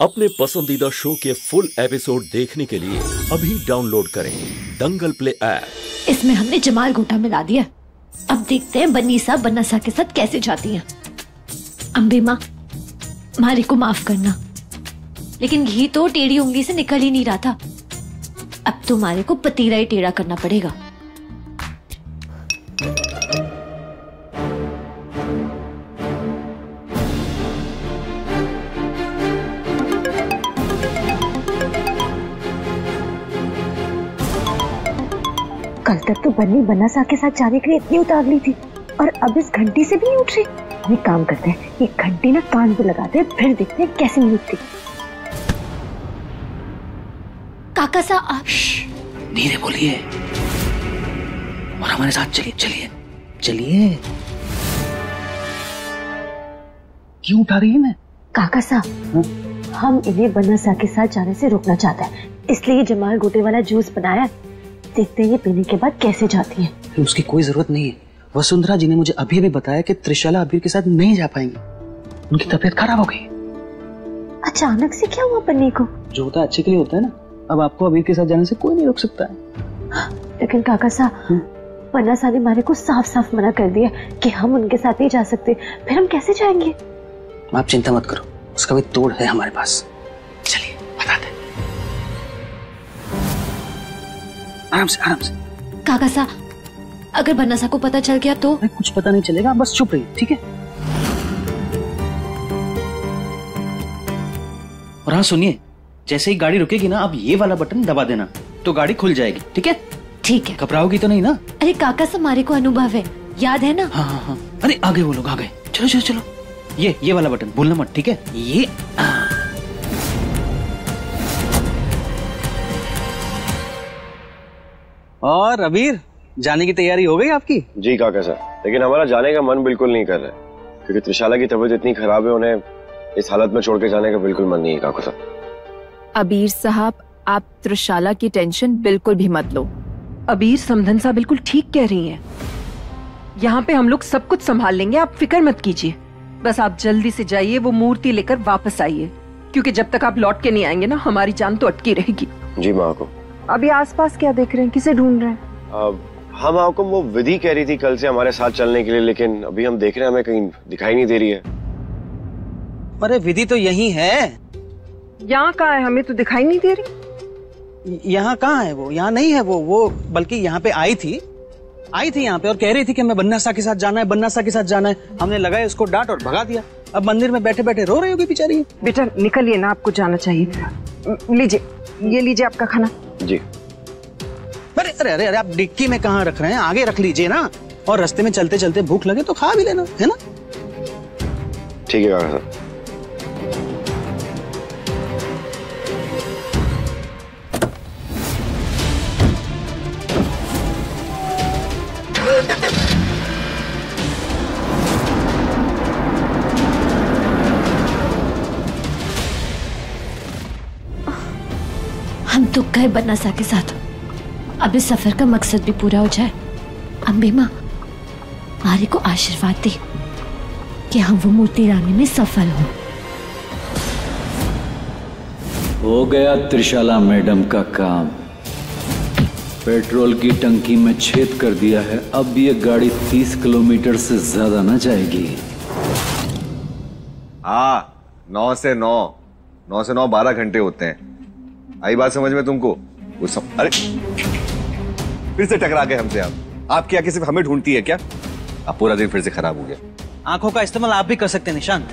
अपने पसंदीदा शो के फुल एपिसोड देखने के लिए अभी डाउनलोड करें दंगल प्ले ऐप। इसमें हमने जमाल गोटा मिला दिया। अब देखते हैं बनीसा बनसा के साथ कैसे जाती हैं। अम्बे माँ मारे को माफ़ करना। लेकिन घी तो टेढ़ी उंगली से निकल ही नहीं रहा था। अब तो मारे को पतीरा ही टेढ़ा करना पड़ेगा। कल तक तो बन्नी बनासा के साथ जाने के लिए इतनी उतावली थी। और अब इस घंटी से भी नहीं उठ रही। हम काम करते हैं। ये घंटी ना कान पे लगाते हैं फिर देखते हैं कैसे नहीं उठती। काका सा आप धीरे बोलिए। और हमारे साथ चलिए चलिए चलिए। क्यों उठा रही है मैं? काका साहब हम इन्हें बनासा के साथ जाने से रोकना चाहते हैं। इसलिए जमाल गोटे वाला जूस बनाया। देखते हैं ये पीने के बाद कैसे जाती है। उसकी कोई ज़रूरत नहीं है। वसुंधरा जी ने मुझे अभी अभी बताया कि त्रिशला अबीर के साथ नहीं जा पाएँगी उनकी तबीयत खराब हो गई। अचानक से क्या हुआ बन्नी को? जो होता है अच्छे के लिए होता है ना। अब आपको अबीर के साथ जाने से कोई नहीं रोक सकता है। लेकिन काका साहब बनासा ने मारे को साफ़ साफ़ मना कर दिया कि हम उनके साथ नहीं जा सकते। फिर हम कैसे जाएँगे? आप चिंता मत करो उसका भी तोड़ है हमारे पास। चलिए। आराम से आराम से। काका सा अगर बनसा को पता चल गया तो? कुछ पता नहीं चलेगा बस चुप रहिए ठीक है? और हाँ सुनिए जैसे ही गाड़ी रुकेगी ना आप ये वाला बटन दबा देना तो गाड़ी खुल जाएगी ठीक है? ठीक है। घबराओगी तो नहीं ना? अरे काका सा मारे को अनुभव है याद है ना? हाँ हाँ हाँ। अरे आगे वो लोग आ गए चलो चलो चलो। ये ये वाला बटन भूलना मत ठीक है? ये आ, और अबीर जाने की तैयारी हो गई आपकी? जी काका सर। लेकिन हमारा जाने का मन बिल्कुल नहीं कर रहा है। क्योंकि त्रिशाला की तबीयत इतनी खराब है उन्हें इस हालत में छोड़ के जाने का बिल्कुल मन नहीं है काका सर। अबीर साहब आप त्रिशाला की टेंशन बिल्कुल भी मत लो। अबीर समधन सा बिल्कुल ठीक कह रही हैं। यहाँ पे हम लोग सब कुछ संभाल लेंगे आप फ़िक्र मत कीजिए। बस आप जल्दी से जाइए वो मूर्ति लेकर वापस आइए। क्योंकि जब तक आप लौट के नहीं आएँगे ना हमारी जान तो अटकी रहेगी। जी माँ को। अभी आसपास क्या देख रहे हैं? किसे ढूंढ रहे हैं? अब हम आपको वो विधि कह रही थी कल से हमारे साथ चलने के लिए लेकिन अभी हम देख रहे हैं हमें कहीं दिखाई नहीं दे रही है। अरे विधि तो यही है। यहाँ कहाँ है? हमें तो दिखाई नहीं दे रही। यहाँ कहाँ है वो? यहाँ नहीं है वो वो बल्कि यहाँ पे आई थी। आई थी यहाँ पे और कह रही थी कि मैं बन्ना के साथ जाना है बन्ना सा के साथ जाना है। हमने लगाया उसको डांट और भगा दिया। अब मंदिर में बैठे बैठे रो रही होगी बेचारी। बेटा निकलिए ना आपको जाना चाहिए। था लीजिए ये लीजिए आपका खाना। जी। अरे अरे अरे अरे आप डिक्की में कहा रख रहे हैं? आगे रख लीजिए ना। और रस्ते में चलते चलते भूख लगे तो खा भी लेना है ना? ठीक है काका सर तो गए बनसा के साथ। अब इस सफ़र का मकसद भी पूरा हो जाए। अम्बे माँ मारे को आशीर्वाद दे कि हम वो मूर्ति रानी में सफल हों। हो गया त्रिशाला मैडम का काम। पेट्रोल की टंकी में छेद कर दिया है। अब ये गाड़ी 30 किलोमीटर से ज़्यादा ना जाएगी। हाँ नौ से नौ। नौ से नौ बारह घंटे होते हैं। आई बात समझ में तुमको? वो सब अरे! फिर से टकरा गए हमसे आप। आप क्या सिर्फ़ हमें ढूंढती है क्या? आप पूरा दिन फिर से खराब हो गया। आँखों का इस्तेमाल आप भी कर सकते हैं निशांत।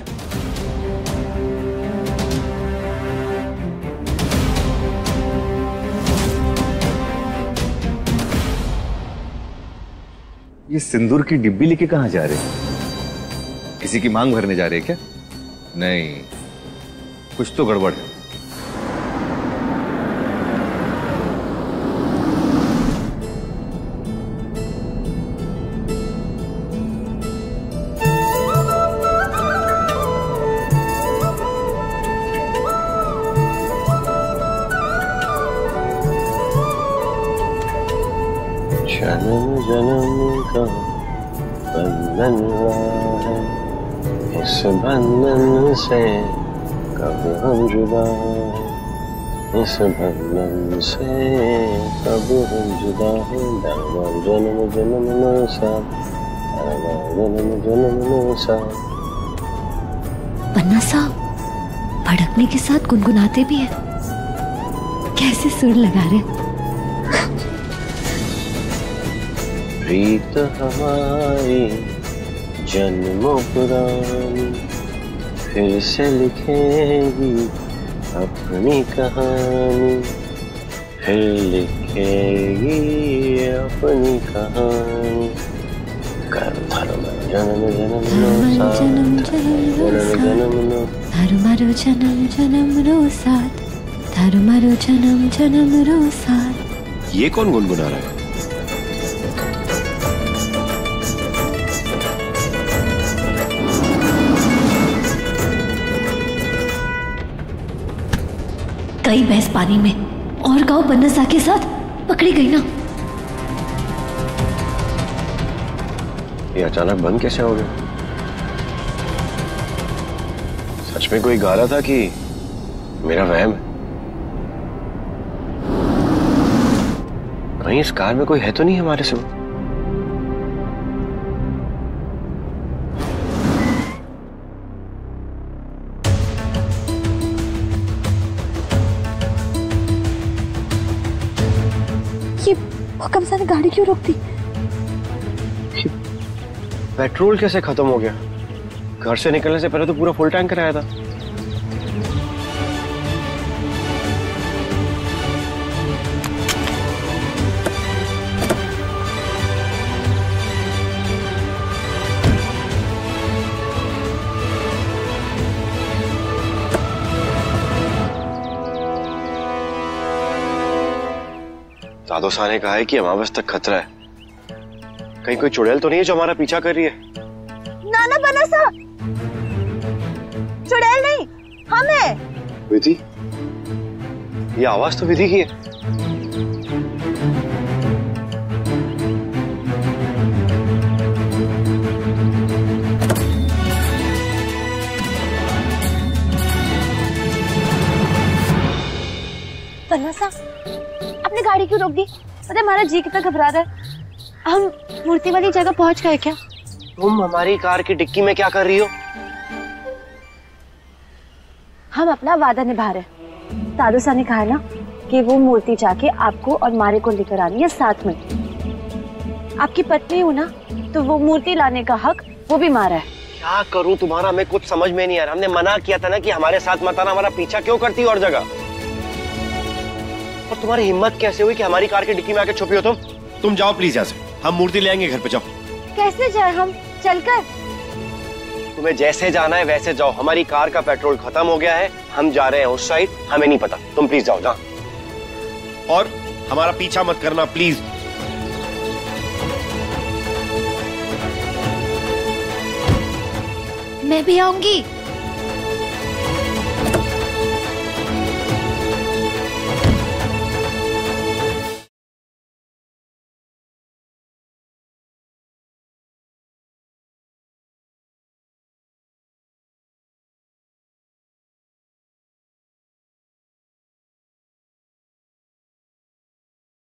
ये सिंदूर की डिब्बी लेके कहाँ जा रहे हैं? किसी की मांग भरने जा रहे हैं क्या? नहीं। कुछ तो गड़बड़ है। से कब हम जुदा हैं? इस बंधन से कब हम जुदा हैं? दामन जन्म जन्म नो साथ दामन जन्म जन्म नो साथ बन्ना साहब भड़कने के साथ गुनगुनाते भी है। कैसे सुर लगा रहे प्रीत हमारी जन्मों पुरानी फिर से लिखेगी अपनी कहानी। फिर लिखेगी अपनी कहानी। कर धर्म जन्म जन्म नो जन्म साथ। जन्म जन्म नो जन्म मारो जन्म जन्म रो साथ। थारो मारो जन्म जन्म रो साथ। ये कौन गुनगुना रहा है? कई भैंस पानी में। और गाँव बन्नसा के साथ पकड़ी गई ना। ये अचानक बंद कैसे हो गया? सच में कोई गा रहा था कि मेरा वहम कहीं इस कार में कोई है तो नहीं हमारे से ये भूकंप ने गाड़ी क्यों रोक दी पेट्रोल कैसे खत्म हो गया? घर से निकलने से पहले तो पूरा फुल टैंक कराया था। दादो सा ने कहा है कि अमावस तक खतरा है। कहीं कोई चुड़ैल तो नहीं है जो हमारा पीछा कर रही है? नाना बना सा चुड़ैल नहीं हम है। विधि? ये आवाज़ तो विधि की है। बन्ना सा अपने गाड़ी क्यों रोक दी? पता है हमारा जी कितना घबरा रहा है। हम मूर्ति वाली जगह पहुँच गए क्या? तुम हमारी कार की डिक्की में क्या कर रही हो? हम अपना वादा निभा रहे दादू सा ने कहा ना कि वो मूर्ति जाके आपको और मारे को लेकर आनी है साथ में। आपकी पत्नी हो ना तो वो मूर्ति लाने का हक वो भी मारा है। क्या करूँ तुम्हारा? मैं कुछ समझ में नहीं आ रहा। हमने मना किया था ना कि हमारे साथ मत आना हमारा पीछा क्यों करती हो और जगह? और तुम्हारी हिम्मत कैसे हुई कि हमारी कार की डिक्की में आके छुपी हो तुम? तुम जाओ प्लीज़ यहाँ से। हम मूर्ति ले आएँगे घर पे जाओ। कैसे जाए हम? चलकर। तुम्हें जैसे जाना है वैसे जाओ। हमारी कार का पेट्रोल खत्म हो गया है। हम जा रहे हैं उस साइड। हमें नहीं पता। तुम प्लीज़ जाओ जा और हमारा पीछा मत करना प्लीज़। मैं भी आऊँगी।